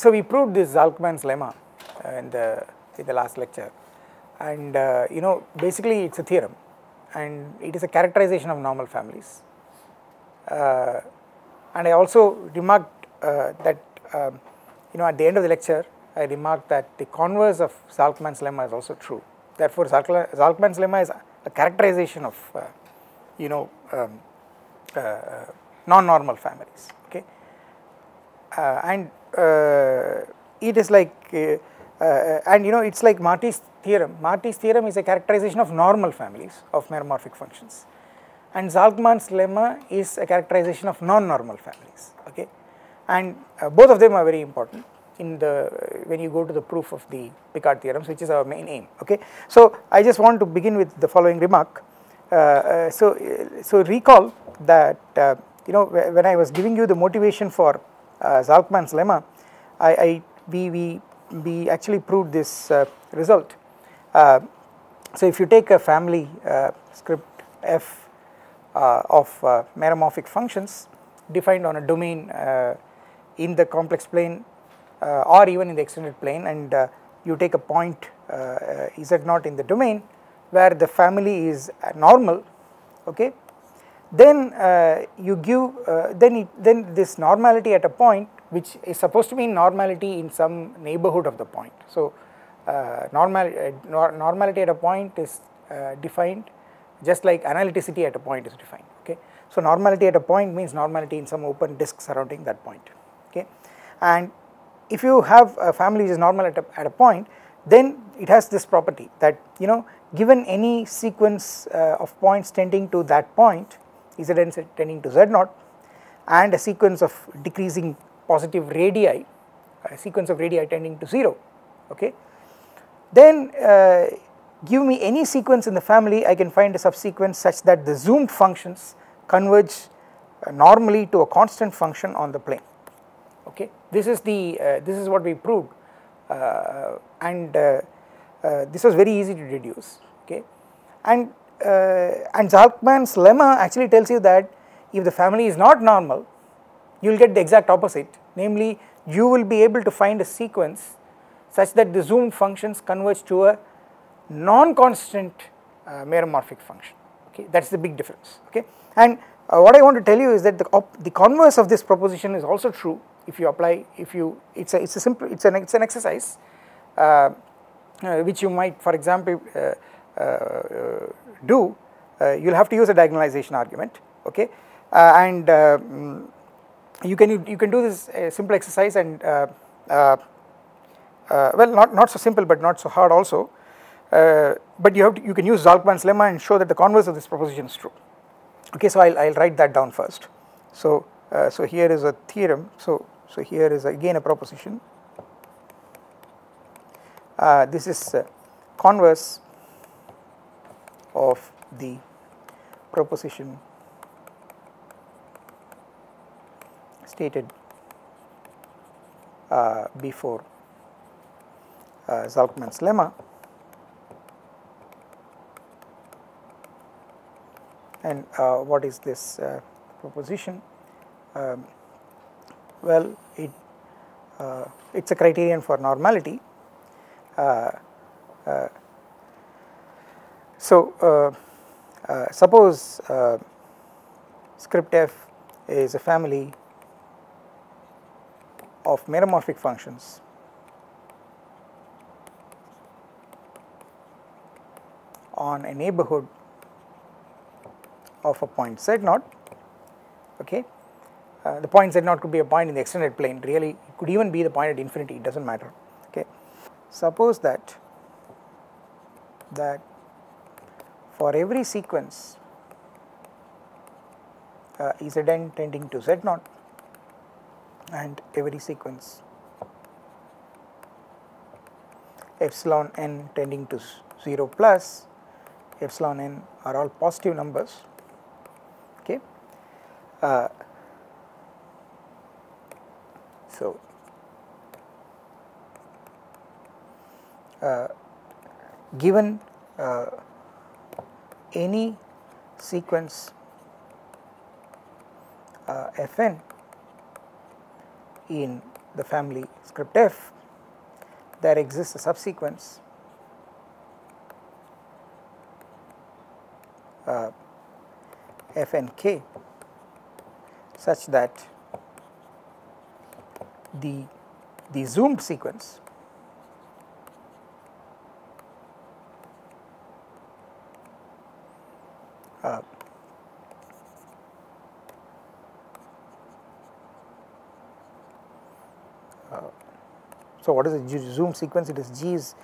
So we proved this Zalcman's lemma uh, in the in the last lecture and uh, you know basically it is a theorem and it is a characterization of normal families. Uh, and I also remarked uh, that um, you know at the end of the lecture I remarked that the converse of Zalcman's lemma is also true. Therefore, Zalcman's lemma is a characterization of uh, you know um, uh, non-normal families. Okay, and it is like and you know it is like Marty's theorem. Marty's theorem is a characterization of normal families of meromorphic functions and Zalcman's lemma is a characterization of non-normal families okay and uh, both of them are very important in the uh, when you go to the proof of the Picard theorems which is our main aim okay. So I just want to begin with the following remark uh, so so recall that you know when I was giving you the motivation for Uh, Zalcman's lemma I, I we, we we actually proved this uh, result. Uh, so if you take a family uh, script f uh, of uh, meromorphic functions defined on a domain in the complex plane or even in the extended plane and you take a point z naught in the domain where the family is normal okay then uh, you give uh, then it, then this normality at a point which is supposed to be normality in some neighborhood of the point so uh, normal, uh, normality at a point is uh, defined just like analyticity at a point is defined okay. So normality at a point means normality in some open disk surrounding that point okay and if you have a family which is normal at a, at a point then it has this property that you know given any sequence uh, of points tending to that point zn tending to z naught and a sequence of decreasing positive radii a sequence of radii tending to 0 okay? Then uh, give me any sequence in the family I can find a subsequence such that the zoomed functions converge uh, normally to a constant function on the plane okay? This is the uh, this is what we proved uh, and uh, uh, this was very easy to deduce okay? And and Zalcman's lemma actually tells you that if the family is not normal you will get the exact opposite. Namely you will be able to find a sequence such that the zoom functions converge to a non-constant uh, meromorphic function. Okay that is the big difference. Okay and uh, what I want to tell you is that the, the converse of this proposition is also true if you apply if you it's a it's a simple it's an it's an exercise uh, uh which you might for example uh, uh, do you will have to use a diagonalization argument okay? And mm, you can you, can do this simple exercise and uh, well not, not so simple but not so hard also. Uh, but you have to, you can use Zalcman's lemma and show that the converse of this proposition is true. Okay so I'll, I'll write that down first. So uh, so here is a theorem. So so here is again a proposition. Uh, this is uh, converse of the proposition stated uh, before uh, Zalcman's lemma. And uh, what is this uh, proposition? Um, well it uh, it is a criterion for normality. Uh, uh, so uh, uh, suppose uh, script f is a family of meromorphic functions on a neighborhood of a point z naught okay. Uh, the point z naught could be a point in the extended plane really it could even be the point at infinity it does not matter okay. Suppose that that for every sequence uh, Zn tending to z naught and every sequence epsilon n tending to 0 plus epsilon n are all positive numbers okay? Uh, so uh, given uh, any sequence uh, fn in the family script f, there exists a subsequence uh, f and k such that the the zoomed sequence so what is the zoom sequence it is g is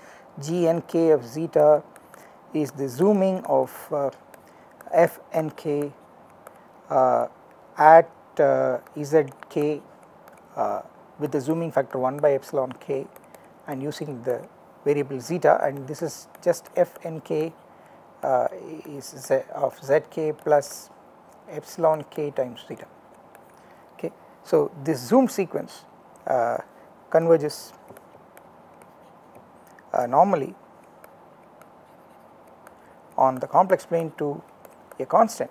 g n k of zeta is the zooming of uh, f n k uh, at uh, z k uh, with the zooming factor 1 by epsilon k and using the variable zeta and this is just f n k uh, is z of z k plus epsilon k times zeta. Okay. So, this zoom sequence uh, converges normally on the complex plane to a constant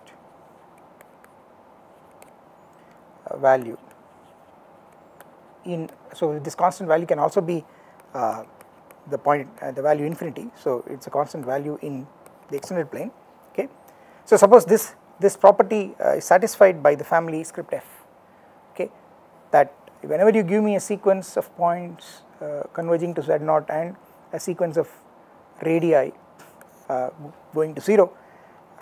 uh, value. In so this constant value can also be uh, the point uh, the value infinity. So it is a constant value in the extended plane okay. So suppose this this property uh, is satisfied by the family script f okay? That whenever you give me a sequence of points uh, converging to z naught and a sequence of radii uh, going to 0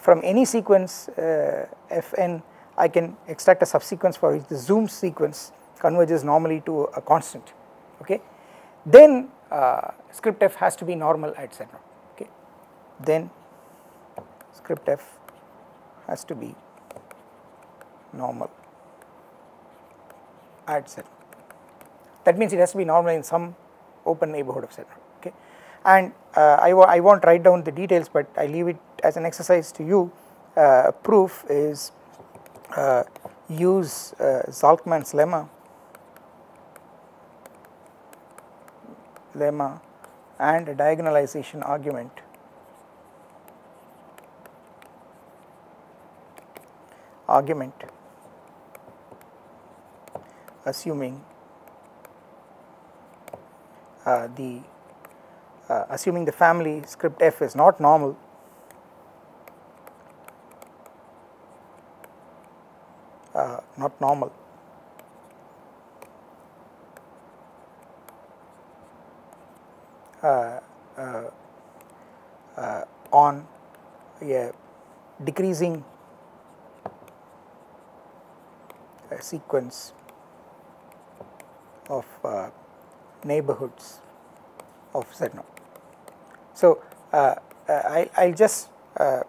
from any sequence uh, fn I can extract a subsequence for which the zoom sequence converges normally to a constant okay? Then uh, script f has to be normal at z naught okay? Then script f has to be normal at z that means it has to be normal in some open neighborhood of z okay and uh, I, I won't write down the details but I leave it as an exercise to you. Uh, proof is uh, use Zalcman's lemma. Lemma and a diagonalization argument. Argument. Assuming uh, the uh, assuming the family script f is not normal uh, not normal uh, uh, uh, on a decreasing sequence of neighborhoods of Z naught. So, uh, I will just uh,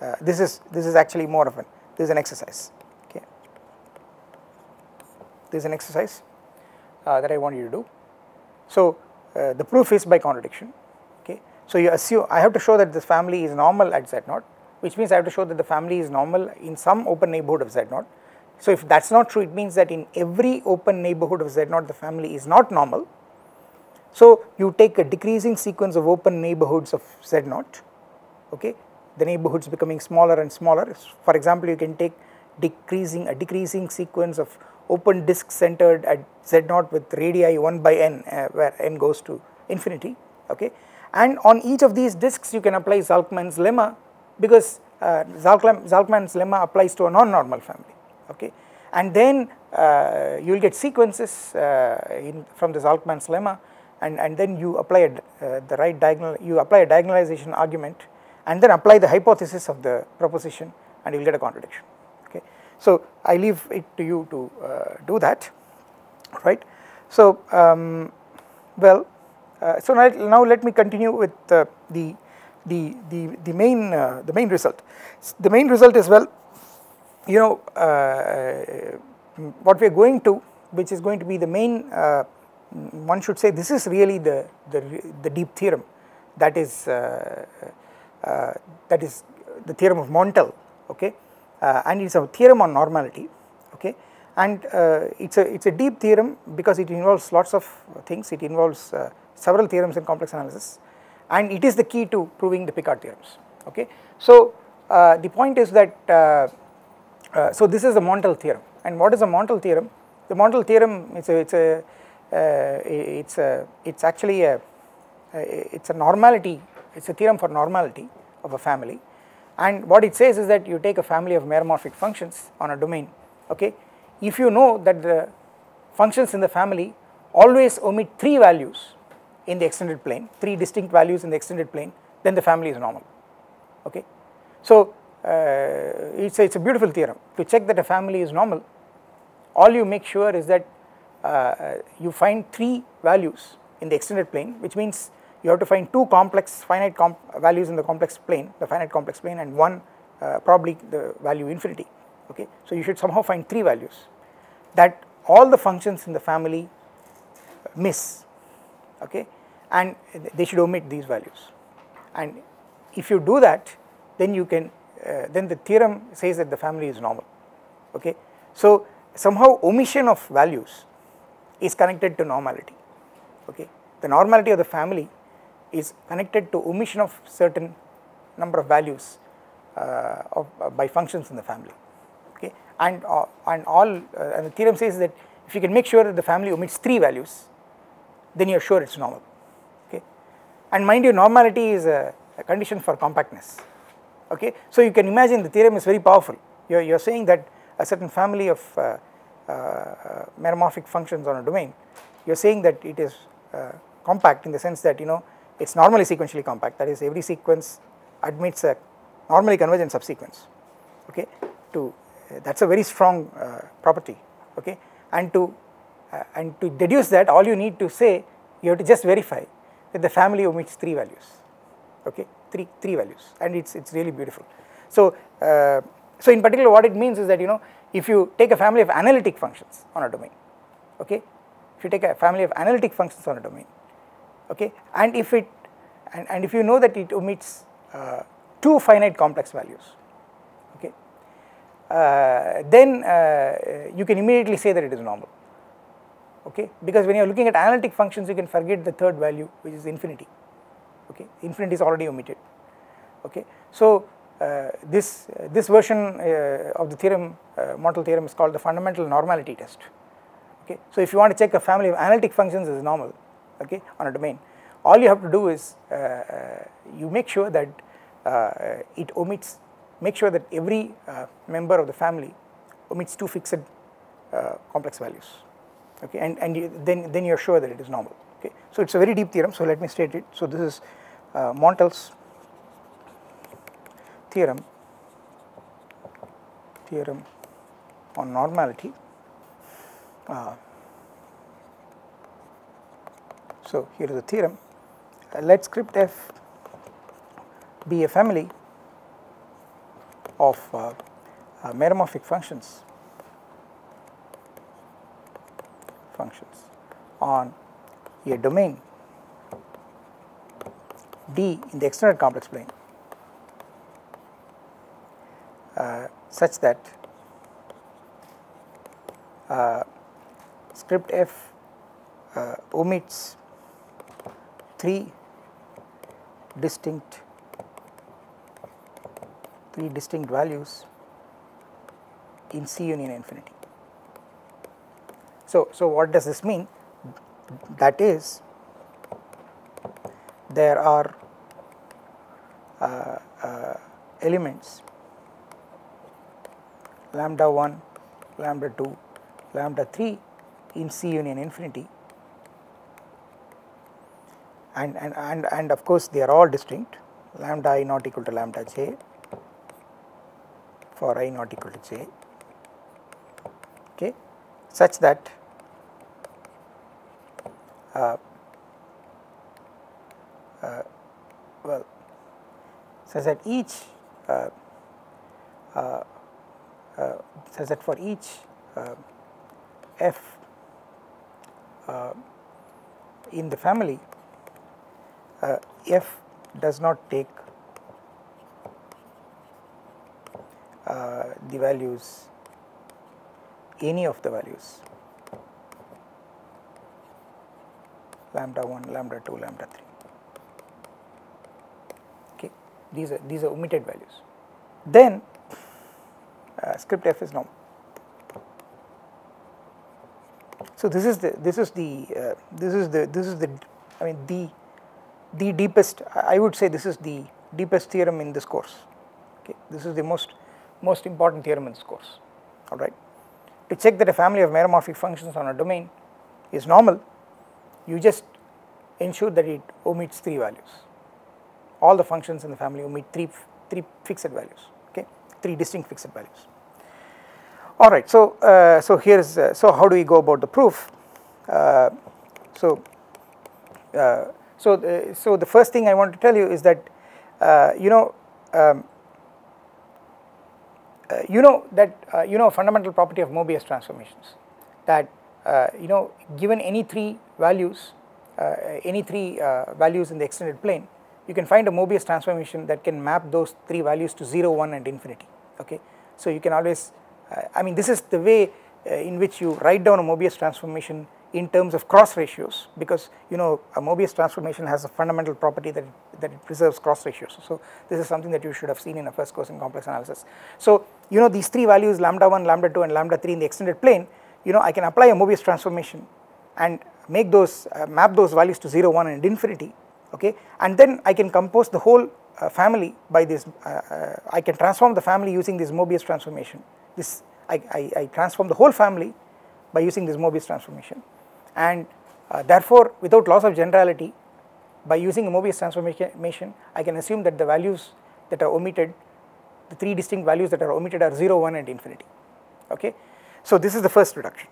uh, this is this is actually more of an this is an exercise okay this is an exercise that I want you to do. So, the proof is by contradiction okay. So, you assume I have to show that this family is normal at Z naught which means I have to show that the family is normal in some open neighborhood of Z naught. So, if that is not true it means that in every open neighborhood of Z naught the family is not normal so, you take a decreasing sequence of open neighborhoods of Z naught, okay, the neighborhoods becoming smaller and smaller. For example, you can take decreasing a decreasing sequence of open disks centered at Z naught with radii 1 by n uh, where n goes to infinity, okay. And on each of these disks you can apply Zalcman's lemma because uh, Zalcman's lemma applies to a non-normal family, okay. And then uh, you will get sequences uh, in, from the Zalcman's lemma and, and then you apply a, uh, the right diagonal, you apply a diagonalization argument and then apply the hypothesis of the proposition and you will get a contradiction, okay. So, I leave it to you to uh, do that, right. So, um, well, uh, so now, now let me continue with uh, the, the, the, the main, uh, the main result. The main result is well, you know, uh, what we are going to, which is going to be the main one should say this is really the, the, the deep theorem that is uh, uh, that is the theorem of Montel okay? Uh, and it is a theorem on normality okay? And uh, it's a it's a deep theorem because it involves lots of things. It involves uh, several theorems in complex analysis. And it is the key to proving the Picard theorems okay? So the point is that so this is the Montel theorem. And what is the Montel theorem? The Montel theorem it's a it's a it's a it's actually a it's a normality it's a theorem for normality of a family. And what it says is that you take a family of meromorphic functions on a domain okay? If you know that the functions in the family always omit 3 values in the extended plane 3 distinct values in the extended plane then the family is normal okay? So uh, it's, a, it's a beautiful theorem. To check that a family is normal all you make sure is that uh, you find 3 values in the extended plane which means you have to find two complex finite comp values in the complex plane, the finite complex plane and one uh, probably the value infinity, okay. So you should somehow find three values that all the functions in the family miss, okay, and they should omit these values. And if you do that, then you can, uh, then the theorem says that the family is normal, okay. So somehow omission of values is connected to normality, okay. The normality of the family is connected to omission of certain number of values uh, of, uh, by functions in the family okay? And uh, and all uh, and the theorem says that if you can make sure that the family omits three values then you are sure it's normal okay? And mind you normality is a, a condition for compactness okay? So you can imagine the theorem is very powerful. You are, you are saying that a certain family of uh, meromorphic functions on a domain you are saying that it is compact in the sense that you know it is normally sequentially compact. That is every sequence admits a normally convergent subsequence okay to uh, that is a very strong uh, property okay and to uh, and to deduce that all you need to say you have to just verify that the family omits 3 values okay 3 3 values and it's it's really beautiful. So uh, so in particular what it means is that you know if you take a family of analytic functions on a domain okay? If you take a family of analytic functions on a domain okay? And if it and, and if you know that it omits uh, two finite complex values okay? Uh, then uh, you can immediately say that it is normal okay? Because when you are looking at analytic functions you can forget the third value which is infinity okay? Infinity is already omitted okay? So this uh, this version uh, of the theorem Montel theorem is called the fundamental normality test. Okay? So if you want to check a family of analytic functions is normal okay on a domain all you have to do is uh, uh, you make sure that uh, it omits make sure that every member of the family omits two fixed complex values okay and and you, then then you're sure that it is normal okay. So it's a very deep theorem so let me state it. So this is uh, Montel's theorem theorem on normality uh, so here is the theorem. Uh, let script f be a family of uh, uh, meromorphic functions functions on a domain D in the extended complex plane such that uh, script f uh, omits three distinct three distinct values in C union infinity. So, so what does this mean? That is there are uh, uh, elements lambda 1, lambda 2, lambda 3 in C union infinity. And, and, and, and of course they are all distinct. Lambda i not equal to lambda j for i not equal to j. Okay. Such that uh, uh, well such that each uh, uh, such that for each uh, f in the family uh, f does not take uh, the values any of the values. Lambda 1 lambda 2 lambda 3 okay? These are these are omitted values. Then uh, script f is normal So this is the this is the uh, this is the this is the I mean the the deepest I would say this is the deepest theorem in this course. Okay, this is the most most important theorem in this course. All right. To check that a family of meromorphic functions on a domain is normal, you just ensure that it omits three values. All the functions in the family omit three three fixed values. Okay, three distinct fixed values. All right, so uh, so here's uh, so how do we go about the proof? Uh, so uh, so the, so the first thing I want to tell you is that uh, you know um, uh, you know that you know fundamental property of Mobius transformations that you know given any three values any three values in the extended plane you can find a Mobius transformation that can map those three values to 0 1 and infinity okay so you can always I mean this is the way uh, in which you write down a Mobius transformation in terms of cross ratios because you know a Mobius transformation has a fundamental property that it, that it preserves cross ratios. So this is something that you should have seen in a first course in complex analysis. So you know these three values lambda 1, lambda 2 and lambda 3 in the extended plane you know I can apply a Mobius transformation and make those uh, map those values to 0 1 and infinity okay and then I can compose the whole uh, family by this uh, uh, I can transform the family using this Mobius transformation this I, I, I, transform the whole family by using this Mobius transformation. And uh, therefore without loss of generality by using a Mobius transformation I can assume that the values that are omitted the three distinct values that are omitted are 0 1 and infinity. Okay? So this is the first reduction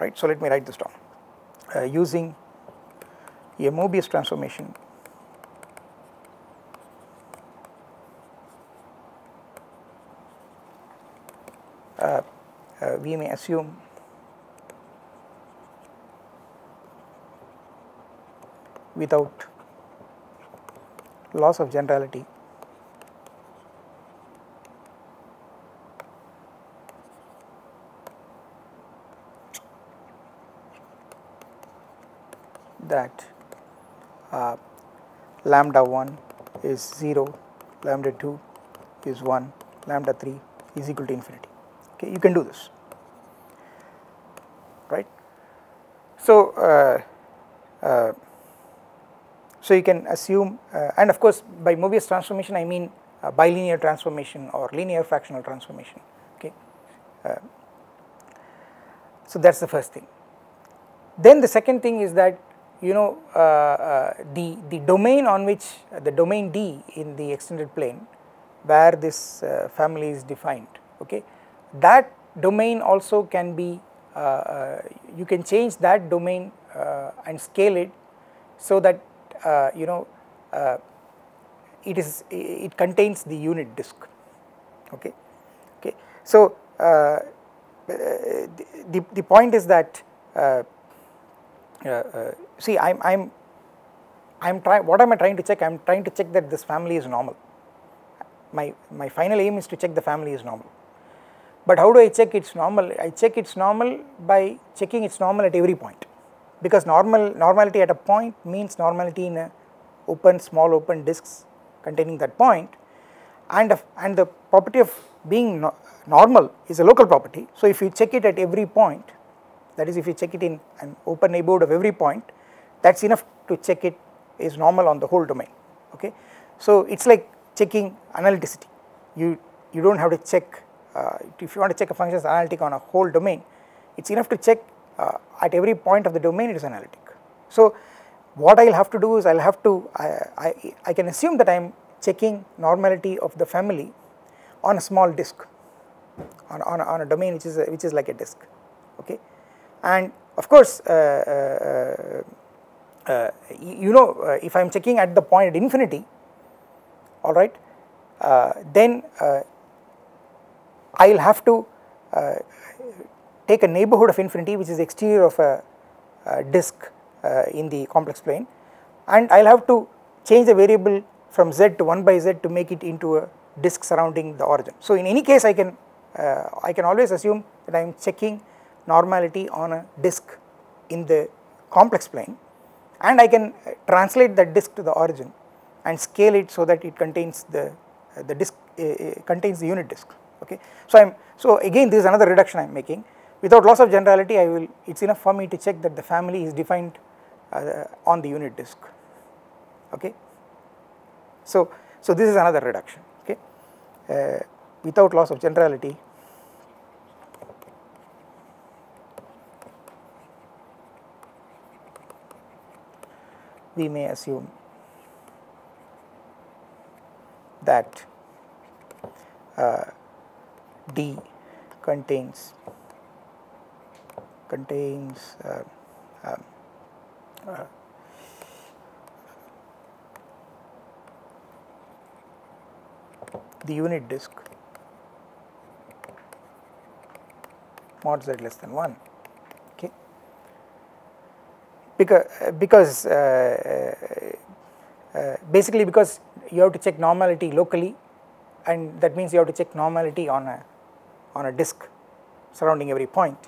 right? So let me write this down. Uh, using a Mobius transformation we may assume without loss of generality that uh, lambda 1 is 0, lambda 2 is 1, lambda 3 is equal to infinity okay you can do this. Right? So uh, uh, so you can assume uh, and of course by Mobius transformation I mean bilinear transformation or linear fractional transformation okay? Uh, so that's the first thing. Then the second thing is that you know uh, uh, the the domain on which the domain D in the extended plane where this family is defined okay that domain also can be uh, uh, you can change that domain uh, and scale it so that you know it is it contains the unit disk. Okay? Okay? So the, the point is that uh, uh, see I'm I'm I'm trying what am I trying to check? I'm trying to check that this family is normal. My my final aim is to check the family is normal but how do I check its normal? I check its normal by checking its normal at every point because normal normality at a point means normality in a open small open disks containing that point and and the property of being no, normal is a local property. So if you check it at every point that is if you check it in an open neighborhood of every point that is enough to check it is normal on the whole domain okay. So it is like checking analyticity you you do not have to check uh, if you want to check a function's analytic on a whole domain, it's enough to check uh, at every point of the domain it is analytic. So what I'll have to do is I'll have to, I, I, I can assume that I'm checking normality of the family on a small disk, on, on, a, on a domain which is a, which is like a disk, okay. And of course, uh, uh, uh you know, uh, if I'm checking at the point at infinity, all right, then I will have to uh, take a neighborhood of infinity which is exterior of a, a disk uh, in the complex plane. And I will have to change the variable from z to 1 by z to make it into a disk surrounding the origin. So in any case I can uh, I can always assume that I am checking normality on a disk in the complex plane. And I can translate that disk to the origin and scale it so that it contains the the disk uh, uh contains the unit disk okay. So I am so again this is another reduction I am making without loss of generality I will it is enough for me to check that the family is defined uh, on the unit disk okay. So, so this is another reduction okay uh, without loss of generality we may assume that uh, D contains contains uh, um, uh, the unit disk mod z less than 1 okay? Because because uh, uh, basically because you have to check normality locally and that means you have to check normality on a on a disk surrounding every point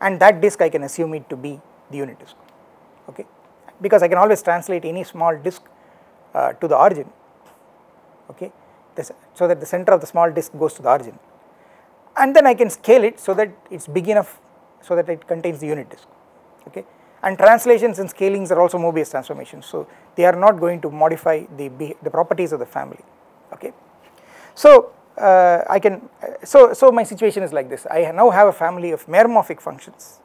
and that disk I can assume it to be the unit disk okay? Because I can always translate any small disk uh, to the origin okay? This, so that the center of the small disk goes to the origin. And then I can scale it so that it is big enough so that it contains the unit disk okay? And translations and scalings are also Mobius transformations so they are not going to modify the, the properties of the family okay. So uh, I can so so my situation is like this. I now have a family of meromorphic functions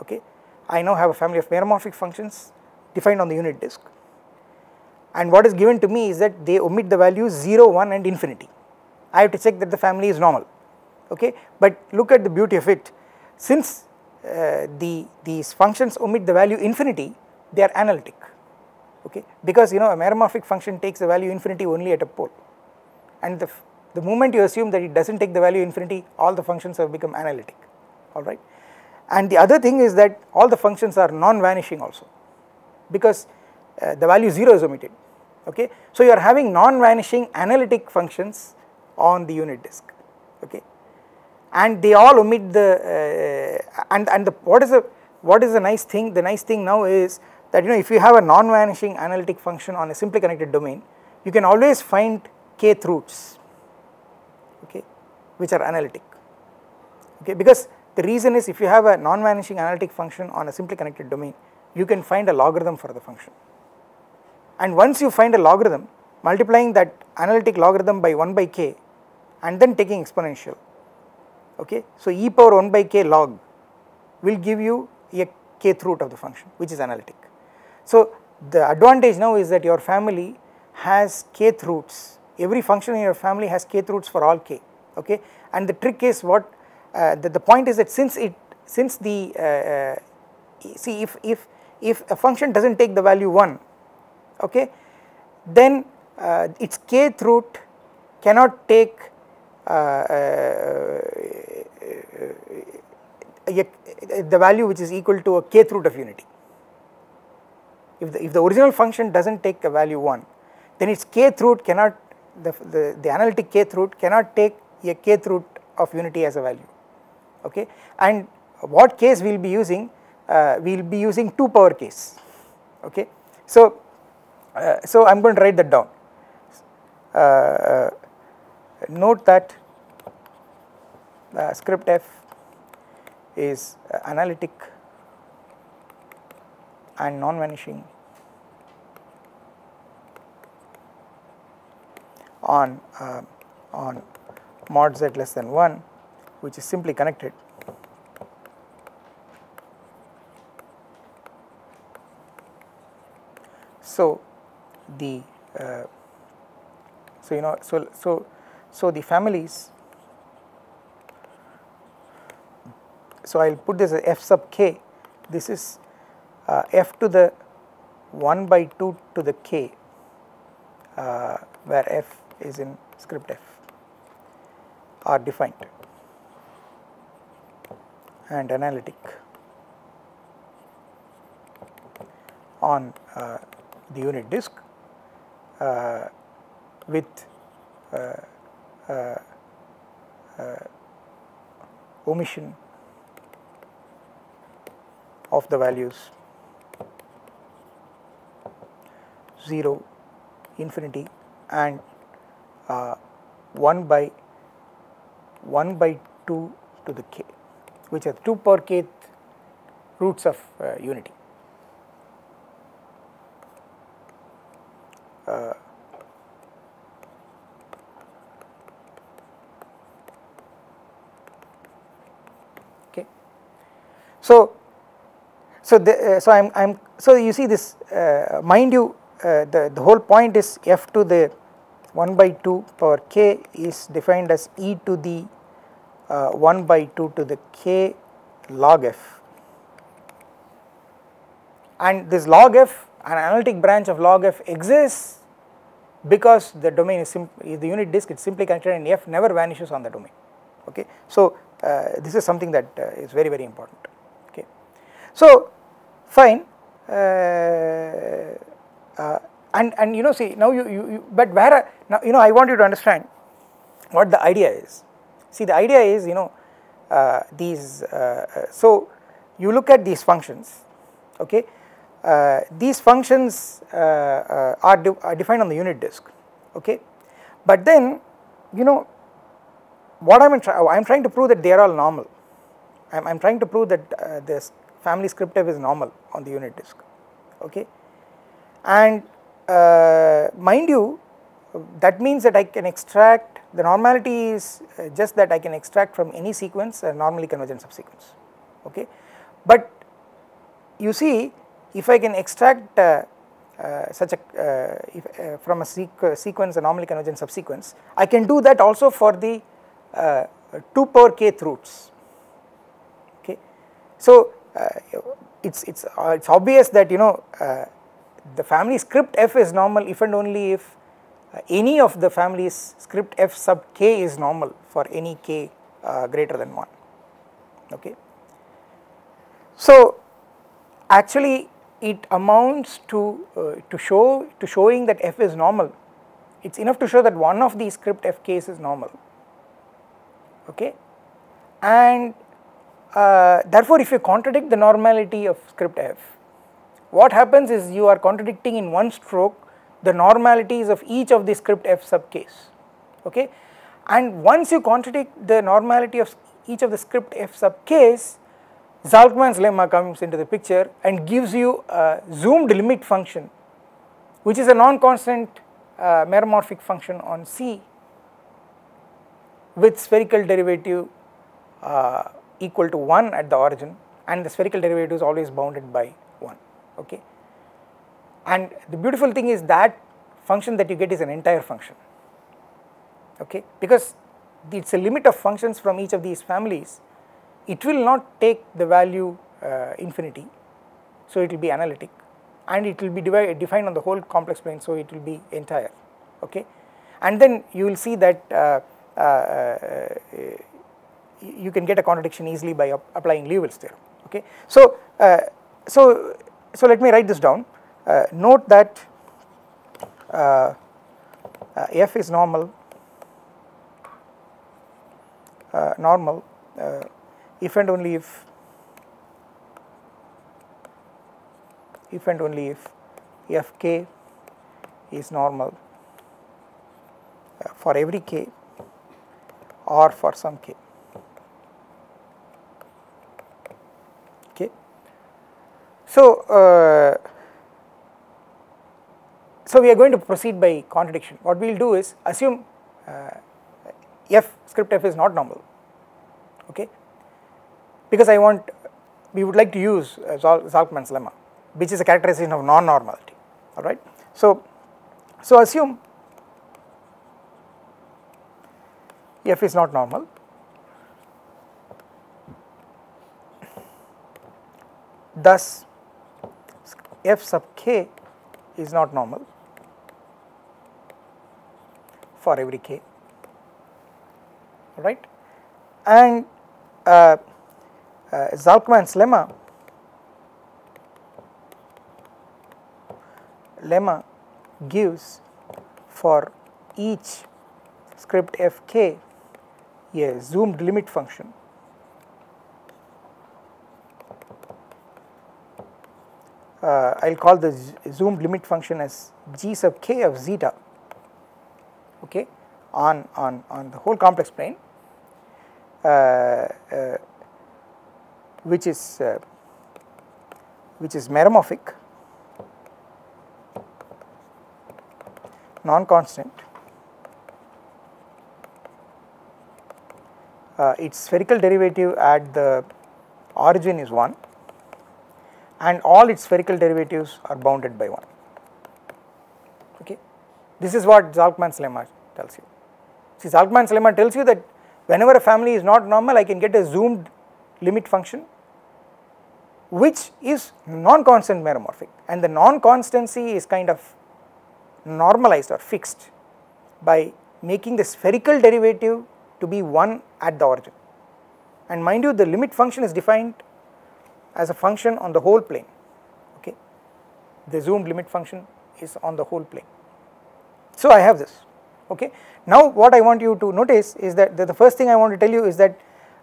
okay? I now have a family of meromorphic functions defined on the unit disk. And what is given to me is that they omit the values 0 1 and infinity. I have to check that the family is normal okay? But look at the beauty of it. Since uh, the these functions omit the value infinity they are analytic okay? Because you know a meromorphic function takes the value infinity only at a pole. And the the moment you assume that it does not take the value infinity all the functions have become analytic alright and the other thing is that all the functions are non-vanishing also because uh, the value 0 is omitted okay. So you are having non-vanishing analytic functions on the unit disk okay? And they all omit the uh, and and the what is the what is the nice thing? The nice thing now is that you know if you have a non-vanishing analytic function on a simply connected domain you can always find kth roots okay which are analytic okay because the reason is if you have a non-vanishing analytic function on a simply connected domain you can find a logarithm for the function and once you find a logarithm multiplying that analytic logarithm by 1 by k and then taking exponential okay. So e power 1 by k log will give you a kth root of the function which is analytic. So the advantage now is that your family has kth roots every function in your family has kth roots for all k okay and the trick is what uh, the, the point is that since it since the uh, uh, see if if if a function does not take the value 1 okay then uh, its kth root cannot take uh, uh, the value which is equal to a kth root of unity. If the, if the original function does not take a value 1 then its kth root cannot the, the, the analytic kth root cannot take a kth root of unity as a value okay and what case we will be using uh, we will be using 2 power case okay. So, uh, so I am going to write that down uh, note that script f is analytic and non-vanishing on uh, on mod z less than 1 which is simply connected. So the uh, so you know so so so the families so I will put this as f sub k. This is uh, f to the 1 by 2 to the k uh, where f is in script f are defined. And analytic on uh, the unit disk uh, with uh, uh, uh, omission of the values 0 infinity and 1 by 1 by 2 to the k which are 2 power kth roots of uh, unity. Uh, okay. So, so the, uh, so I'm I'm so you see this uh, mind you uh, the the whole point is f to the 1 by 2 power k is defined as e to the uh, 1 by 2 to the k log f. And this log f an analytic branch of log f exists because the domain is the unit disk is simply connected and f never vanishes on the domain. Okay? So uh, this is something that uh, is very very important. Okay? So fine. Uh, uh, and and you know see now you, you, you but where now you know I want you to understand what the idea is. See the idea is you know uh, these uh, uh, so you look at these functions okay? Uh, these functions uh, uh, are, de are, defined on the unit disk okay? But then you know what I'm try I'm trying to prove that they are all normal. I'm, I'm trying to prove that this family script f is normal on the unit disk okay? And uh, mind you that means that I can extract the normality is just that I can extract from any sequence a normally convergent subsequence okay but you see if I can extract uh, uh, such a uh, if, uh, from a sequ sequence a normally convergent subsequence, I can do that also for the uh, 2 power kth roots. Okay, so uh, it's it's it's obvious that you know the family script f is normal if and only if any of the families script f sub k is normal for any k greater than 1 okay? So actually it amounts to uh, to show to showing that f is normal. It's enough to show that one of these script f k's is normal. Okay? And uh, therefore if you contradict the normality of script f what happens is you are contradicting in one stroke the normalities of each of the script f sub k's okay? And once you contradict the normality of each of the script f sub k's Zalcman's lemma comes into the picture and gives you a zoomed limit function which is a non-constant uh, meromorphic function on C with spherical derivative uh, equal to 1 at the origin and the spherical derivative is always bounded by 1 okay. And the beautiful thing is that function that you get is an entire function okay because it is a limit of functions from each of these families it will not take the value uh, infinity, so it will be analytic and it will be defined on the whole complex plane, so it will be entire, okay. And then you will see that uh, uh, uh you can get a contradiction easily by applying Liouville's theorem, okay. So, uh, so, so let me write this down, uh, note that f is normal, normal if and only if if and only if fk is normal uh, for every k or for some k so uh, so we are going to proceed by contradiction. What we will do is assume uh, f script f is not normal okay? Because I want we would like to use uh, Zalcman's lemma which is a characterization of non-normality alright. So, so assume f is not normal. Thus f sub k is not normal for every k right and uh, uh, Zalcman's lemma lemma gives for each script fk a zoomed limit function I will call the zoomed limit function as g sub k of zeta okay on on on the whole complex plane uh, uh, which is uh, which is meromorphic non-constant. Uh, its spherical derivative at the origin is 1 and all its spherical derivatives are bounded by 1 okay? This is what Zalcman's lemma tells you. See Zalcman's lemma tells you that whenever a family is not normal I can get a zoomed limit function which is non-constant meromorphic. And the non-constancy is kind of normalized or fixed by making the spherical derivative to be 1 at the origin. And mind you the limit function is defined as a function on the whole plane okay the zoomed limit function is on the whole plane. So I have this okay. Now what I want you to notice is that the, the first thing I want to tell you is that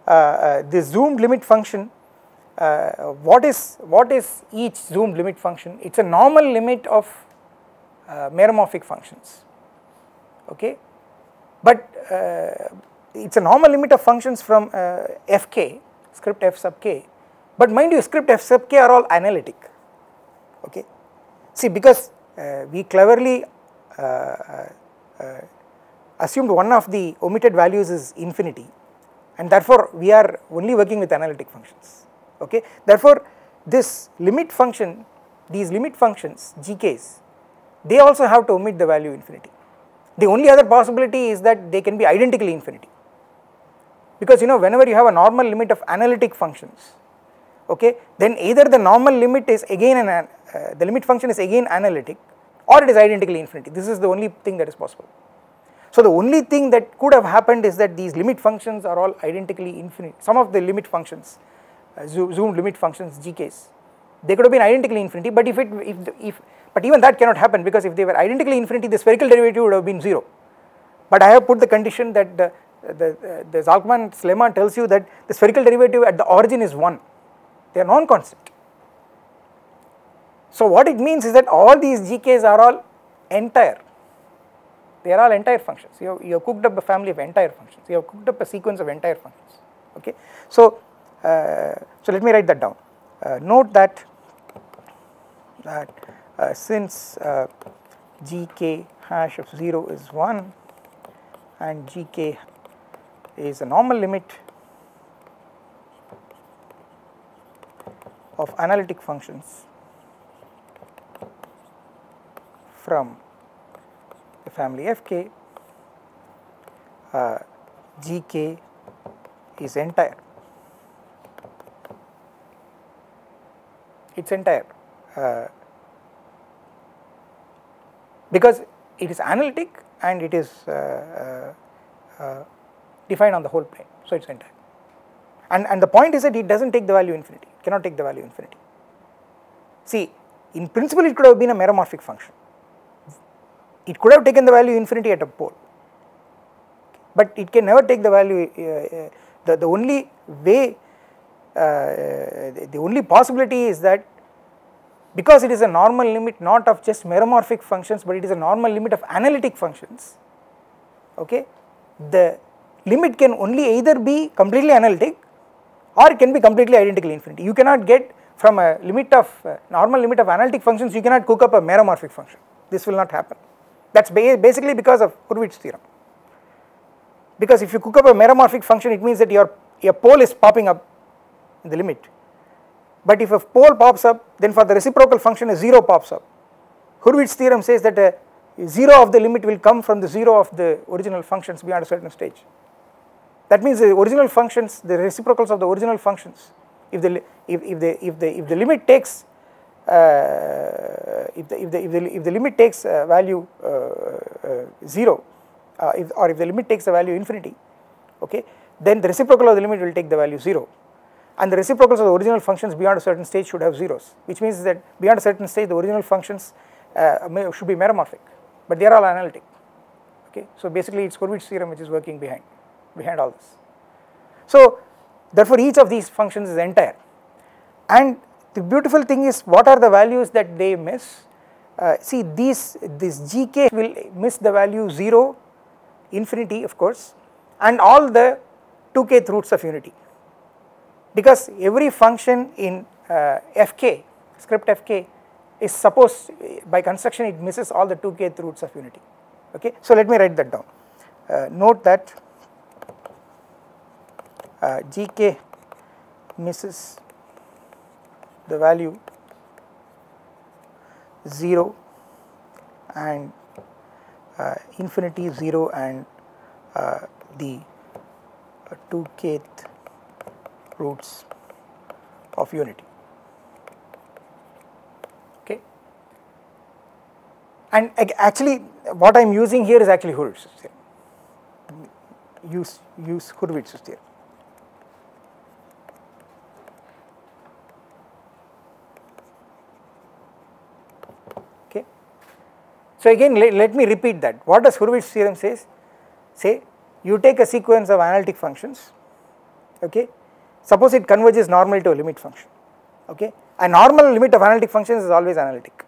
uh, uh, the zoomed limit function uh, what is what is each zoomed limit function it is a normal limit of uh, meromorphic functions okay but uh, it is a normal limit of functions from uh, fk script f sub k but mind you script f sub k are all analytic okay? See because uh, we cleverly uh, assumed one of the omitted values is infinity and therefore we are only working with analytic functions okay? Therefore this limit function these limit functions gk's they also have to omit the value infinity. The only other possibility is that they can be identically infinity. Because you know whenever you have a normal limit of analytic functions okay then either the normal limit is again an uh, the limit function is again analytic or it is identically infinity this is the only thing that is possible. So the only thing that could have happened is that these limit functions are all identically infinite some of the limit functions uh, zoom limit functions gk's they could have been identically infinity but if it if if but even that cannot happen because if they were identically infinity the spherical derivative would have been 0. But I have put the condition that the, the, the Zalcman's lemma tells you that the spherical derivative at the origin is 1, they are non-constant. So what it means is that all these GKs are all entire, they are all entire functions, you have, you have cooked up a family of entire functions, you have cooked up a sequence of entire functions, okay. So, uh, so let me write that down. Uh, note that that uh, since uh, gk hash of 0 is 1 and gk is a normal limit of analytic functions from the family fk, uh, gk is entire, it is entire. Uh, because it is analytic and it is uh, uh, uh, defined on the whole plane, so it is entire. And, and the point is that it does not take the value infinity, it cannot take the value infinity. See, in principle it could have been a meromorphic function, it could have taken the value infinity at a pole, but it can never take the value, uh, uh, the, the only way, uh, the only possibility is that because it is a normal limit not of just meromorphic functions but it is a normal limit of analytic functions okay the limit can only either be completely analytic or it can be completely identically infinity. You cannot get from a limit of uh, normal limit of analytic functions you cannot cook up a meromorphic function. This will not happen. That is ba basically because of Hurwitz theorem. Because if you cook up a meromorphic function it means that your your pole is popping up in the limit. But if a pole pops up then for the reciprocal function a 0 pops up. Hurwitz theorem says that a 0 of the limit will come from the 0 of the original functions beyond a certain stage. That means the original functions, the reciprocals of the original functions, if the if, if the if the if the limit takes uh, if the if the if the if the limit takes a value uh, uh, zero, uh, if, or if the limit takes a value infinity, okay, then the reciprocal of the limit will take the value zero. And the reciprocals of the original functions beyond a certain stage should have zeros which means that beyond a certain stage the original functions uh, may, should be meromorphic but they are all analytic okay. So basically it's Hurwitz theorem which is working behind behind all this. So therefore each of these functions is entire. And the beautiful thing is what are the values that they miss? Uh, see these this gk will miss the value 0 infinity of course and all the 2kth roots of unity. Because every function in uh, fk script fk is supposed by construction it misses all the 2 kth roots of unity. Okay? So let me write that down. Uh, note that uh, gk misses the value 0 and uh, infinity 0 and uh, the uh, 2 kth roots of unity. Okay? And actually what I am using here is actually Hurwitz's theorem use use Hurwitz's theorem so again let, let me repeat that. What does Hurwitz theorem says? Say you take a sequence of analytic functions okay? Suppose it converges normally to a limit function okay? A normal limit of analytic functions is always analytic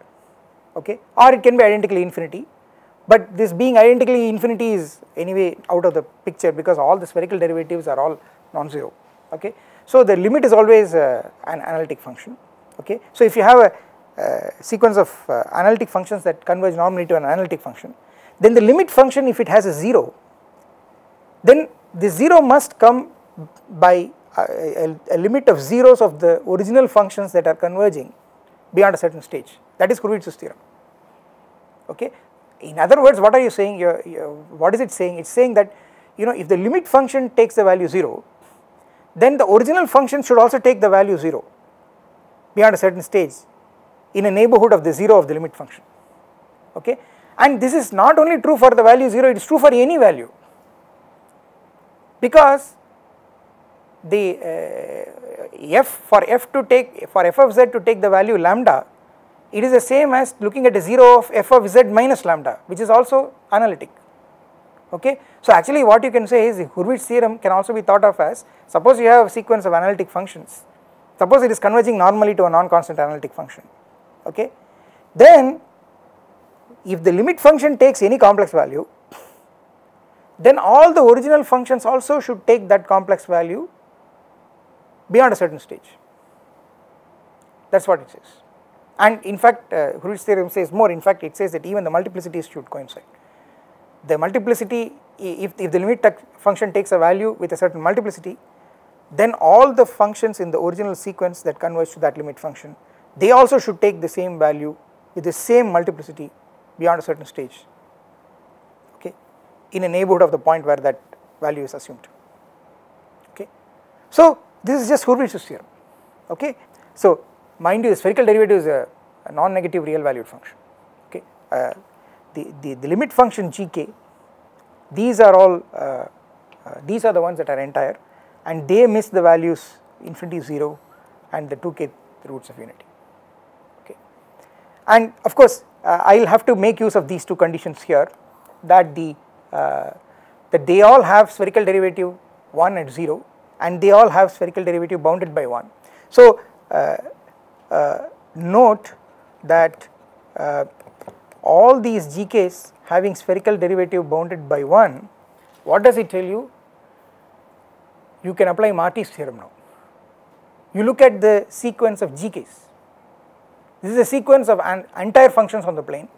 okay? Or it can be identically infinity but this being identically infinity is anyway out of the picture because all the spherical derivatives are all non-zero okay? So the limit is always uh, an analytic function okay? So if you have a sequence of uh, analytic functions that converge normally to an analytic function then the limit function if it has a 0 then the 0 must come by a, a, limit of zeros of the original functions that are converging beyond a certain stage. That is Hurwitz's theorem. Okay. In other words what are you saying? You're, you're, what is it saying? It is saying that you know if the limit function takes the value 0 then the original function should also take the value 0 beyond a certain stage in a neighborhood of the 0 of the limit function okay? And this is not only true for the value 0 it is true for any value. Because the uh, f for f to take for f of z to take the value lambda it is the same as looking at a 0 of f of z minus lambda which is also analytic okay? So actually what you can say is Hurwitz theorem can also be thought of as suppose you have a sequence of analytic functions. Suppose it is converging normally to a non-constant analytic function okay? Then if the limit function takes any complex value then all the original functions also should take that complex value beyond a certain stage. That is what it says. And in fact uh, Hurwitz theorem says more. In fact it says that even the multiplicities should coincide. The multiplicity if, if the limit function takes a value with a certain multiplicity then all the functions in the original sequence that converge to that limit function they also should take the same value with the same multiplicity beyond a certain stage okay in a neighborhood of the point where that value is assumed okay so this is just Hurwitz's theorem okay. So mind you the spherical derivative is a, a non-negative real valued function okay. Uh, the, the, the limit function gk these are all uh, uh, these are the ones that are entire and they miss the values infinity 0 and the 2k roots of unity. And of course uh, I will have to make use of these two conditions here that the uh, that they all have spherical derivative 1 at 0 and they all have spherical derivative bounded by 1. So, uh, uh, note that uh, all these gk's having spherical derivative bounded by 1, what does it tell you? You can apply Marty's theorem now. You look at the sequence of gk's. This is a sequence of an entire functions on the plane.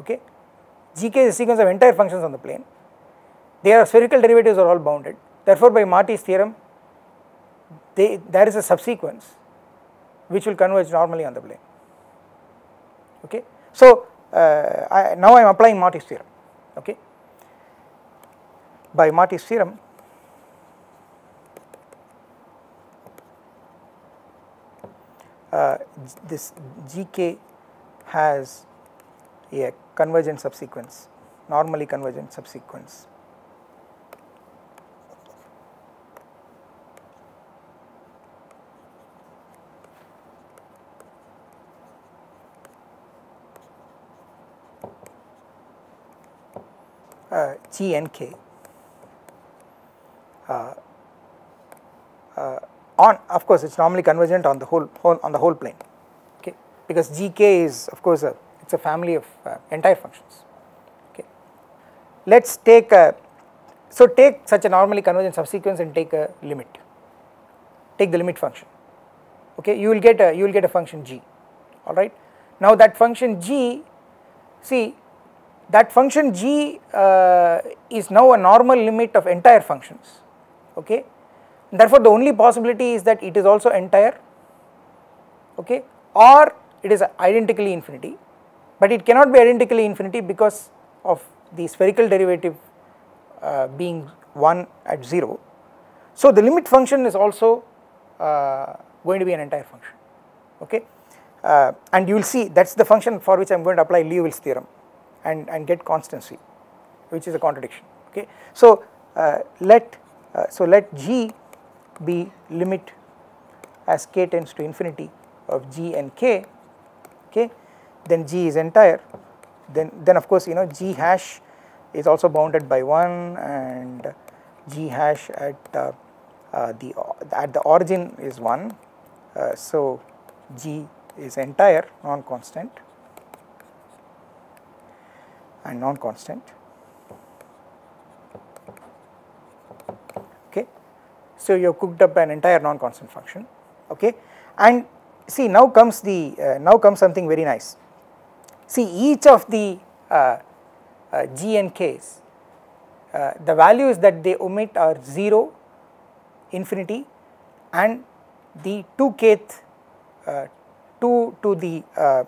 Okay, gk is a sequence of entire functions on the plane. Their spherical derivatives are all bounded Therefore, by Marty's theorem, they, there is a subsequence which will converge normally on the plane. Okay. So, uh, I, now I am applying Marty's theorem. Okay. By Marty's theorem, this GK has a convergent subsequence, normally convergent subsequence. Uh, G and K. Uh, uh, on of course it is normally convergent on the whole, whole on the whole plane okay? Because GK is of course a it is a family of uh, entire functions okay. Let us take a so take such a normally convergent subsequence and take a limit. Take the limit function okay? You will get a you will get a function g all right? Now that function g see that function g uh, is now a normal limit of entire functions okay therefore the only possibility is that it is also entire okay or it is identically infinity but it cannot be identically infinity because of the spherical derivative uh, being 1 at 0 so the limit function is also uh, going to be an entire function okay uh, and you will see that is the function for which I am going to apply Liouville's theorem and, and get constancy which is a contradiction okay. So uh, let uh, so let g be limit as k tends to infinity of g and k okay then g is entire then then of course you know g hash is also bounded by 1 and g hash at uh, uh, the at the origin is 1 uh, so g is entire non constant and non constant okay so you have cooked up an entire non constant function okay? And see now comes the uh, now comes something very nice. See each of the uh, uh, g and k's uh, the values that they omit are 0 infinity and the 2 kth uh, 2 to the uh,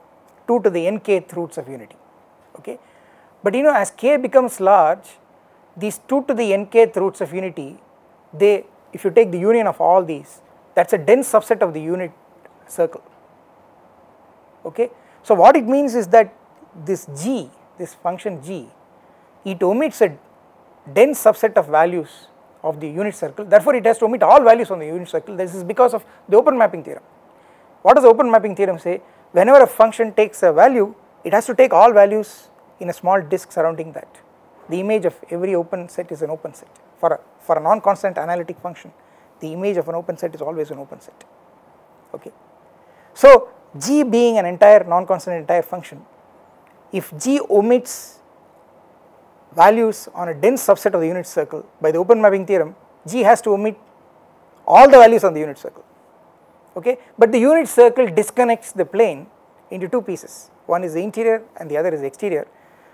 2 to the n kth roots of unity okay? But you know as k becomes large these 2 to the n kth roots of unity they if you take the union of all these that is a dense subset of the unit circle okay. So what it means is that this g this function g it omits a dense subset of values of the unit circle therefore it has to omit all values on the unit circle this is because of the open mapping theorem. What does the open mapping theorem say whenever a function takes a value it has to take all values in a small disk surrounding that. The image of every open set is an open set. For a, for a non-constant analytic function, the image of an open set is always an open set. Okay. So, g being an entire non-constant entire function, if g omits values on a dense subset of the unit circle by the open mapping theorem, g has to omit all the values on the unit circle. Okay. But the unit circle disconnects the plane into two pieces, one is the interior and the other is the exterior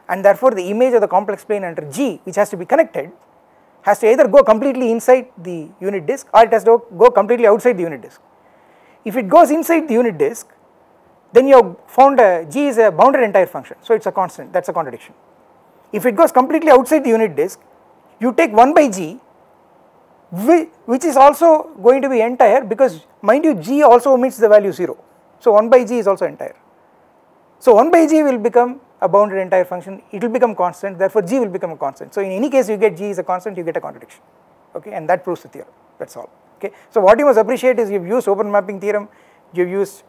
and therefore the image of the complex plane under G which has to be connected has to either go completely inside the unit disk or it has to go completely outside the unit disk. If it goes inside the unit disk then you have found a G is a bounded entire function so it is a constant that is a contradiction. If it goes completely outside the unit disk you take 1 by G which is also going to be entire because mind you G also omits the value 0 so 1 by G is also entire. So 1 by G will become a bounded entire function, it will become constant, therefore G will become a constant. So in any case you get G is a constant, you get a contradiction, okay, and that proves the theorem, that is all, okay. So what you must appreciate is you have used open mapping theorem, you have used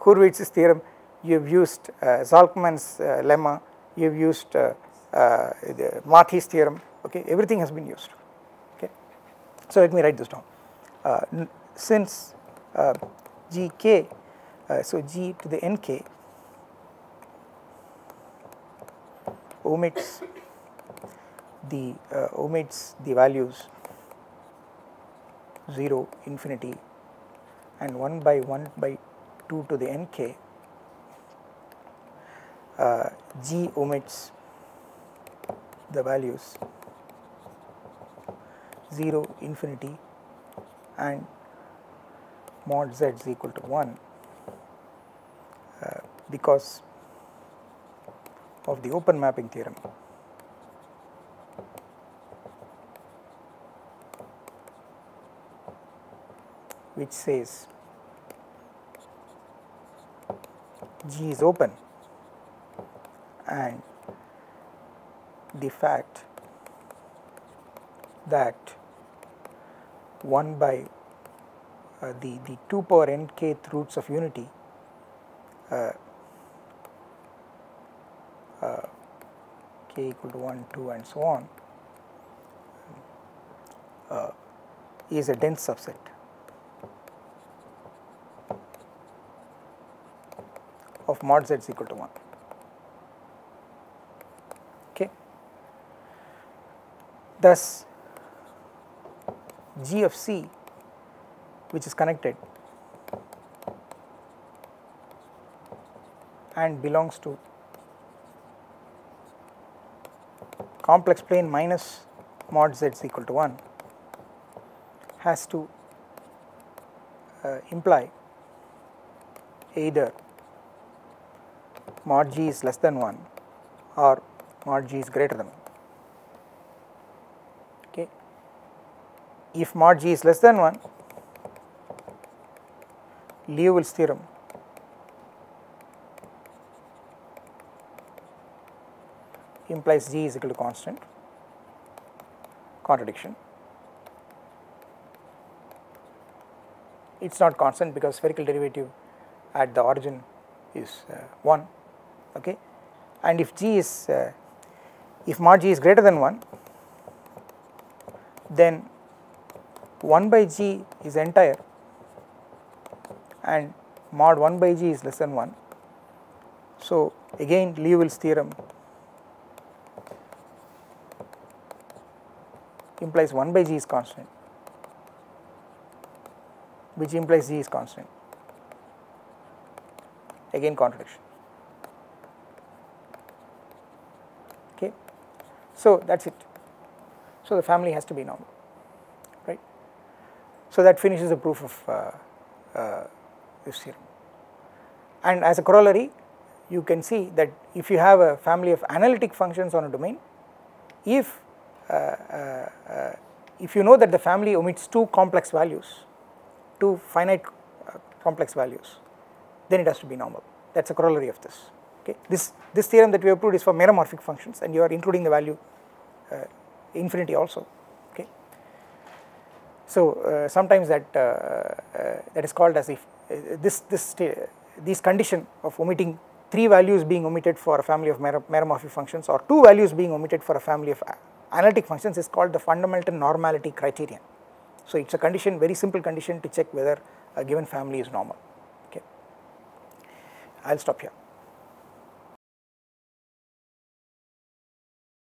Hurwitz's theorem, you have used uh, Zalcman's uh, lemma, you have used uh, uh, Marty's theorem, okay, everything has been used, okay. So let me write this down. Uh, since uh, Gk, uh, so G to the nk omits the uh, omits the values 0 infinity and 1 by 1 by 2 to the nk uh, g omits the values 0 infinity and mod z is equal to 1 uh, because of the open mapping theorem. which says G is open and the fact that 1 by uh, the, the 2 power n kth roots of unity uh, k equal to 1, 2 and so on uh, is a dense subset. of mod z is equal to 1. Okay. Thus, g of c which is connected and belongs to complex plane minus mod z is equal to 1 has to uh, imply either mod g is less than 1 or mod g is greater than 1. Okay. If mod g is less than 1, Liouville's theorem implies g is equal to constant contradiction. It is not constant because spherical derivative at the origin is uh, 1 okay and if g is uh, if mod g is greater than 1 then 1 by g is entire and mod 1 by g is less than 1. So, again Liouville's theorem implies 1 by g is constant. Which implies g is constant. Again contradiction. Okay? So that's it. So the family has to be normal right? So that finishes the proof of uh, uh, this theorem. And as a corollary you can see that if you have a family of analytic functions on a domain if if you know that the family omits two complex values two finite uh, complex values then it has to be normal. That is a corollary of this. Okay? This this theorem that we have proved is for meromorphic functions and you are including the value uh, infinity also. Okay? So uh, sometimes that uh, uh, that is called as if uh, this this these condition of omitting three values being omitted for a family of meromorphic functions or two values being omitted for a family of analytic functions is called the fundamental normality criterion. So it is a condition very simple condition to check whether a given family is normal. Okay. I will stop here